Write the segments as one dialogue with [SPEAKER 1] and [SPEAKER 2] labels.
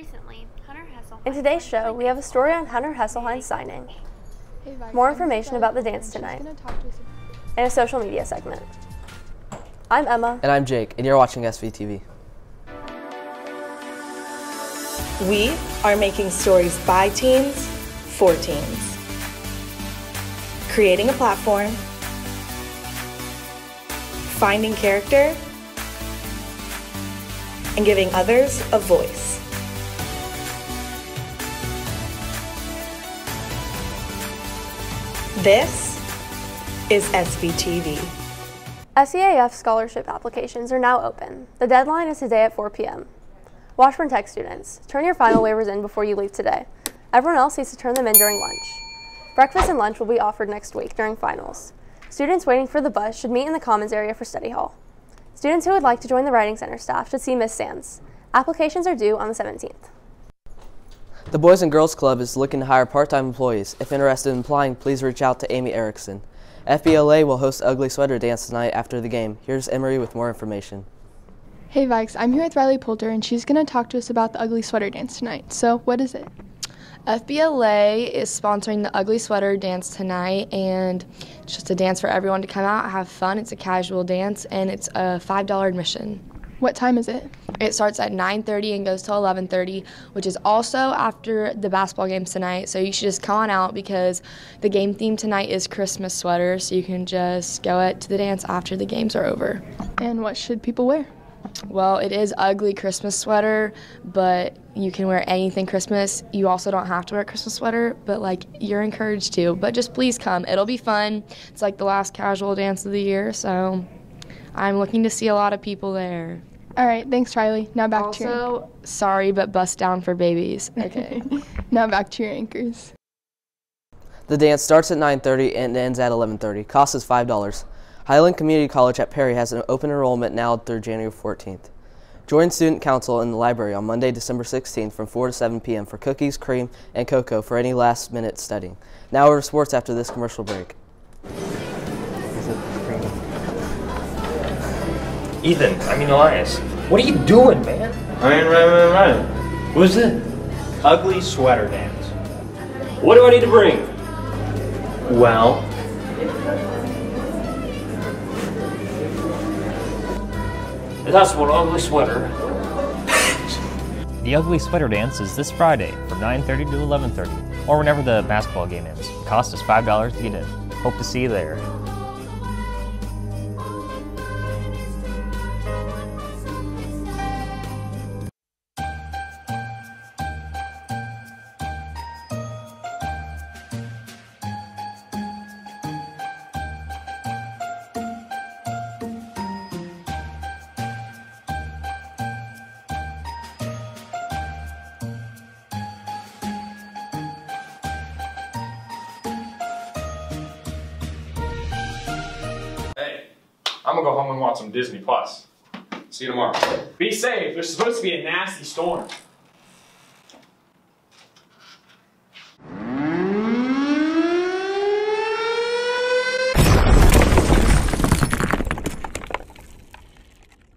[SPEAKER 1] Recently, Hunter Hesselheim.
[SPEAKER 2] In today's show, we have a story on Hunter Hesselheim's signing,
[SPEAKER 3] Hey,
[SPEAKER 2] More information about the dance tonight.
[SPEAKER 3] gonna talk to us
[SPEAKER 2] and a social media segment. I'm Emma.
[SPEAKER 4] And I'm Jake, and you're watching SVTV.
[SPEAKER 5] We are making stories by teens for teens. Creating a platform, finding character, and giving others a voice. This is SVTV.
[SPEAKER 2] SEAF scholarship applications are now open. The deadline is today at 4 p.m. Washburn Tech students, turn your final waivers in before you leave today. Everyone else needs to turn them in during lunch. Breakfast and lunch will be offered next week during finals. Students waiting for the bus should meet in the commons area for study hall. Students who would like to join the Writing Center staff should see Miss Sands. Applications are due on the 17th.
[SPEAKER 4] The Boys and Girls Club is looking to hire part-time employees. If interested in applying, please reach out to Amy Erickson. FBLA will host Ugly Sweater Dance tonight after the game. Here's Emery with more information.
[SPEAKER 3] Hey Vikes, I'm here with Riley Poulter and she's going to talk to us about the Ugly Sweater Dance tonight. So, what is it?
[SPEAKER 6] FBLA is sponsoring the Ugly Sweater Dance tonight, and it's just a dance for everyone to come out, have fun. It's a casual dance, and it's a $5 admission.
[SPEAKER 3] What time is it?
[SPEAKER 6] It starts at 9:30 and goes till 11:30, which is also after the basketball games tonight. So you should just come on out because the game theme tonight is Christmas sweaters. So you can just go out to the dance after the games are over.
[SPEAKER 3] And what should people wear?
[SPEAKER 6] Well, it is ugly Christmas sweater, but you can wear anything Christmas. You also don't have to wear a Christmas sweater, but like you're encouraged to. But just please come. It'll be fun. It's like the last casual dance of the year, so I'm looking to see a lot of people there.
[SPEAKER 3] All right, thanks Riley. Now back to your
[SPEAKER 6] Also, sorry, but bust down for babies. Okay.
[SPEAKER 3] now back to your anchors.
[SPEAKER 4] The dance starts at 9:30 and ends at 11:30. Cost is $5. Highland Community College at Perry has an open enrollment now through January 14th. Join Student Council in the library on Monday, December 16th from 4 to 7 p.m. for cookies, cream, and cocoa for any last-minute studying. Now over to sports after this commercial break.
[SPEAKER 7] Ethan, I mean Elias. What are you doing, man?
[SPEAKER 8] I ain't running, running.
[SPEAKER 7] Who's it?
[SPEAKER 8] Ugly sweater dance.
[SPEAKER 7] What do I need to bring?
[SPEAKER 8] Well,
[SPEAKER 7] That's one ugly sweater.
[SPEAKER 9] The Ugly Sweater Dance is this Friday from 9.30 to 11.30, or whenever the basketball game ends. Cost is $5 to get in. Hope to see you there.
[SPEAKER 10] Gonna go home and watch some Disney Plus. See you tomorrow. Be safe. There's supposed to be a nasty storm.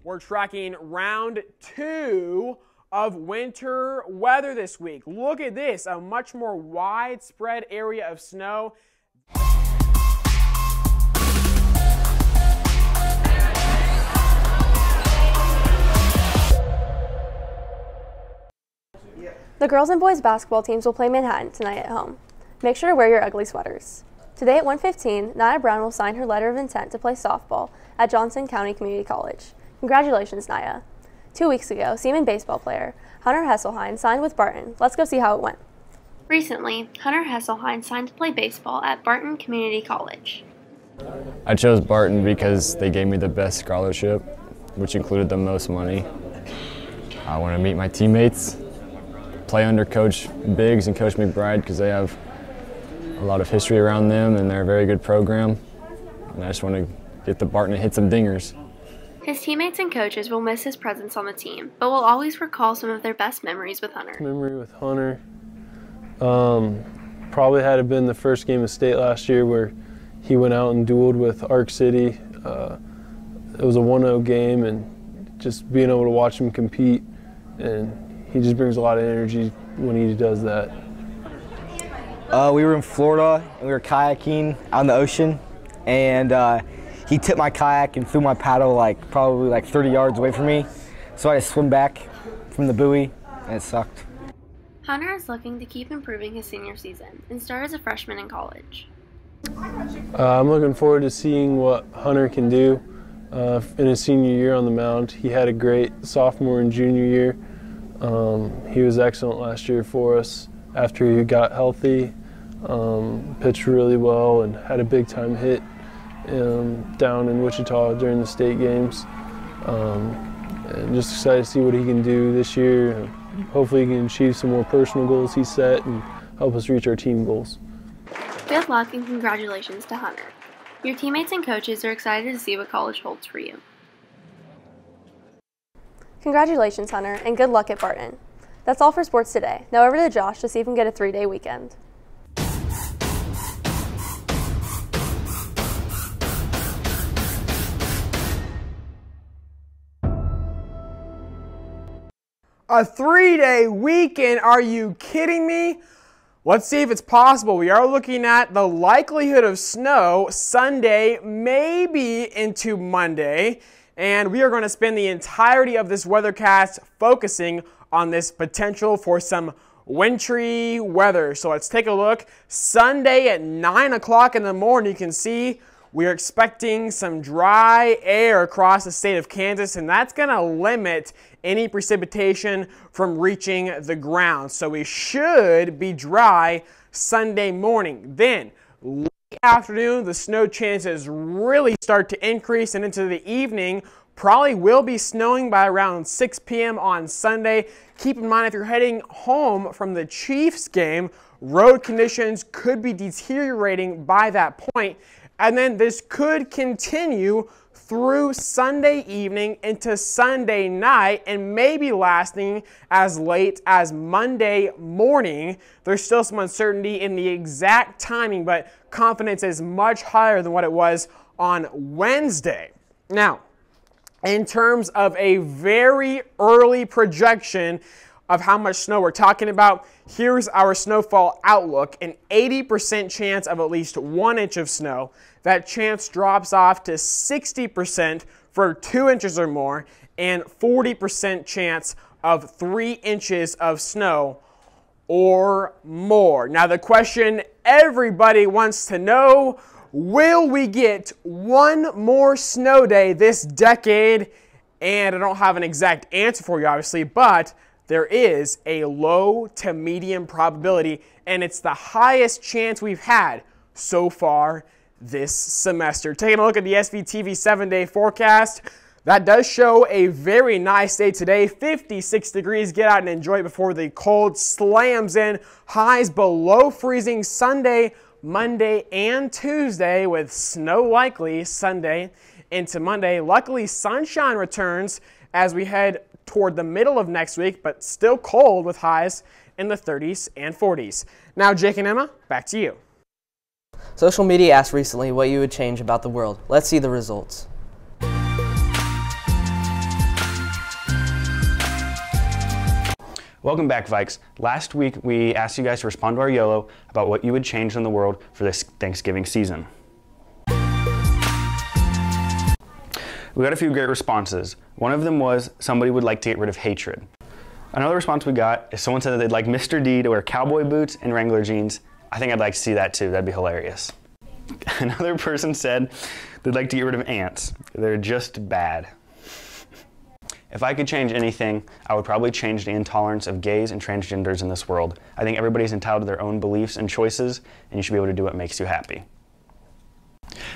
[SPEAKER 11] We're tracking round two of winter weather this week. Look at this, a much more widespread area of snow.
[SPEAKER 2] The girls and boys basketball teams will play Manhattan tonight at home. Make sure to wear your ugly sweaters. Today at 1:15, Naya Brown will sign her letter of intent to play softball at Johnson County Community College. Congratulations, Naya. Two weeks ago, Seaman baseball player Hunter Hesselheim signed with Barton. Let's go see how it went.
[SPEAKER 1] Recently, Hunter Hesselheim signed to play baseball at Barton Community College.
[SPEAKER 12] I chose Barton because they gave me the best scholarship, which included the most money. I want to meet my teammates, play under Coach Biggs and Coach McBride because they have a lot of history around them and they're a very good program. And I just want to get the Barton and hit some dingers.
[SPEAKER 1] His teammates and coaches will miss his presence on the team, but will always recall some of their best memories with Hunter.
[SPEAKER 13] Memory with Hunter. Um, probably had it been the first game of state last year where he went out and dueled with Ark City. Uh, it was a 1-0 game, and just being able to watch him compete, and he just brings a lot of energy when he does that.
[SPEAKER 14] Uh, we were in Florida and we were kayaking out in the ocean, and uh, he tipped my kayak and threw my paddle like probably like 30 yards away from me. So I had to swim back from the buoy, and it sucked.
[SPEAKER 1] Hunter is looking to keep improving his senior season and start as a freshman in college.
[SPEAKER 13] Uh, I'm looking forward to seeing what Hunter can do uh, in his senior year on the mound. He had a great sophomore and junior year. Um, he was excellent last year for us after he got healthy. Um, pitched really well and had a big time hit um, down in Wichita during the state games. Um, and just excited to see what he can do this year. Hopefully, he can achieve some more personal goals he set and help us reach our team goals.
[SPEAKER 1] Good luck and congratulations to Hunter. Your teammates and coaches are excited to see what college holds for you.
[SPEAKER 2] Congratulations, Hunter, and good luck at Barton. That's all for sports today. Now over to Josh to see if we can get a three day weekend.
[SPEAKER 11] A three day weekend? Are you kidding me? Let's see if it's possible. We are looking at the likelihood of snow Sunday, maybe into Monday. And we are going to spend the entirety of this weathercast focusing on this potential for some wintry weather. So let's take a look. Sunday at 9 o'clock in the morning, you can see we're expecting some dry air across the state of Kansas, and that's going to limit any precipitation from reaching the ground. So we should be dry Sunday morning. Then, afternoon, the snow chances really start to increase, and into the evening, probably will be snowing by around 6 p.m. on Sunday. Keep in mind if you're heading home from the Chiefs game, road conditions could be deteriorating by that point. And then this could continue through Sunday evening into Sunday night and maybe lasting as late as Monday morning. There's still some uncertainty in the exact timing, but confidence is much higher than what it was on Wednesday. Now, in terms of a very early projection of how much snow we're talking about, here's our snowfall outlook an 80% chance of at least one inch of snow. That chance drops off to 60% for two inches or more, and 40% chance of three inches of snow or more. Now, the question everybody wants to know will we get one more snow day this decade? And I don't have an exact answer for you, obviously, but there is a low to medium probability, and it's the highest chance we've had so far this semester. Taking a look at the SVTV seven day forecast. That does show a very nice day today, 56 degrees. Get out and enjoy it before the cold slams in. Highs below freezing Sunday, Monday, and Tuesday with snow likely Sunday into Monday. Luckily, sunshine returns as we head toward the middle of next week, but still cold with highs in the 30s and 40s. Now, Jake and Emma, back to you.
[SPEAKER 4] Social media asked recently what you would change about the world. Let's see the results.
[SPEAKER 15] Welcome back, Vikes. Last week we asked you guys to respond to our YOLO about what you would change in the world for this Thanksgiving season. We got a few great responses. One of them was somebody would like to get rid of hatred. Another response we got is someone said that they'd like Mr. D to wear cowboy boots and Wrangler jeans. I think I'd like to see that too. That'd be hilarious. Another person said they'd like to get rid of ants. They're just bad. If I could change anything, I would probably change the intolerance of gays and transgenders in this world. I think everybody's entitled to their own beliefs and choices, and you should be able to do what makes you happy.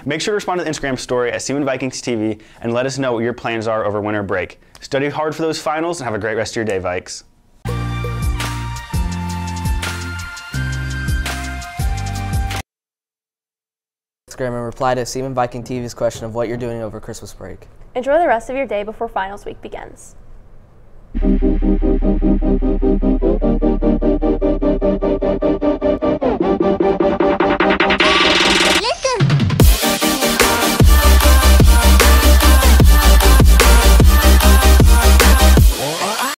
[SPEAKER 15] Make sure to respond to the Instagram story at Seaman Vikings TV and let us know what your plans are over winter break. Study hard for those finals and have a great rest of your day, Vikes.
[SPEAKER 4] Instagram and reply to Seaman Viking TV's question of what you're doing over Christmas break.
[SPEAKER 2] Enjoy the rest of your day before finals week begins.